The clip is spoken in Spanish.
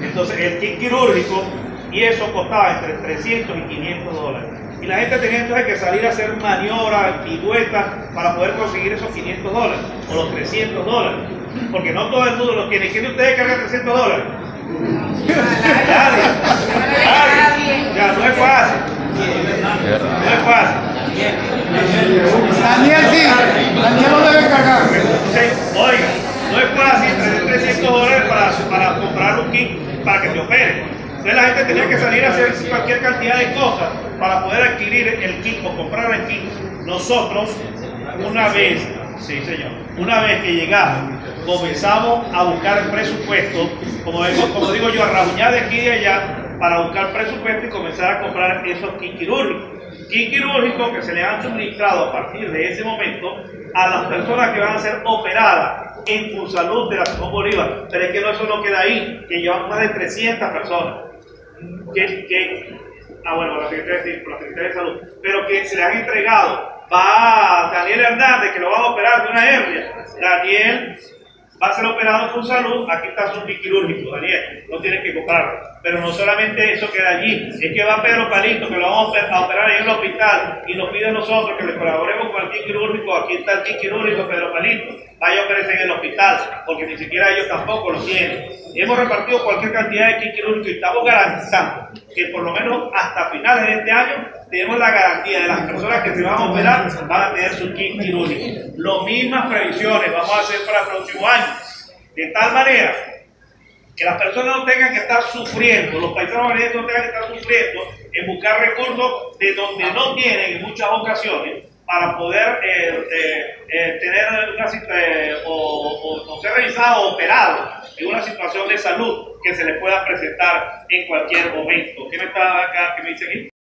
Entonces el kit quirúrgico y eso costaba entre 300 y 500 dólares. Y la gente tenía entonces que salir a hacer maniobras, piruetas para poder conseguir esos 500 dólares o los 300 dólares. Porque no todo el mundo los tiene. ¿Quién de ustedes carga 300 dólares? Nadie. Nadie. Ya, no es fácil. No es fácil. Daniel sí, Daniel no debe cargar. Oiga, no es fácil tener 300 dólares para, para comprar un kit para que te opere. Entonces la gente tenía que salir a hacer cualquier cantidad de cosas para poder adquirir el kit o comprar el kit. Nosotros, una vez, sí señor, una vez que llegamos, comenzamos a buscar el presupuesto, como digo, como digo yo, a rajuñar de aquí y de allá para buscar presupuesto y comenzar a comprar esos kits quirúrgicos. Kit quirúrgicos que se le han suministrado a partir de ese momento a las personas que van a ser operadas en salud de la Simón Bolívar. Pero es que no eso no queda ahí, que llevan más de 300 personas. Que, ah, bueno, la Secretaría, de, la Secretaría de Salud, pero que se le han entregado. Va Daniel Hernández, que lo va a operar de una hernia. Daniel va a ser operado con salud, aquí está su quirúrgico, Daniel, no tienes que comprarlo. Pero no solamente eso queda allí, es que va Pedro Palito, que lo vamos a operar en el hospital y nos pide a nosotros que le colaboremos con el quirúrgico, aquí está el quirúrgico Pedro Palito, vaya a operarse en el hospital, porque ni siquiera ellos tampoco lo tienen. Hemos repartido cualquier cantidad de kit quirúrgico y estamos garantizando que por lo menos hasta finales de este año tenemos la garantía de las personas que se van a operar van a tener su kit quirúrgico. Las mismas previsiones vamos a hacer para el próximo año, de tal manera que las personas no tengan que estar sufriendo, los paisanos no tengan que estar sufriendo en buscar recursos de donde no tienen en muchas ocasiones para poder eh, eh, eh, tener una o, o, ser revisado operado en una situación de salud que se les pueda presentar en cualquier momento. ¿Qué me está acá? ¿Qué me dice aquí?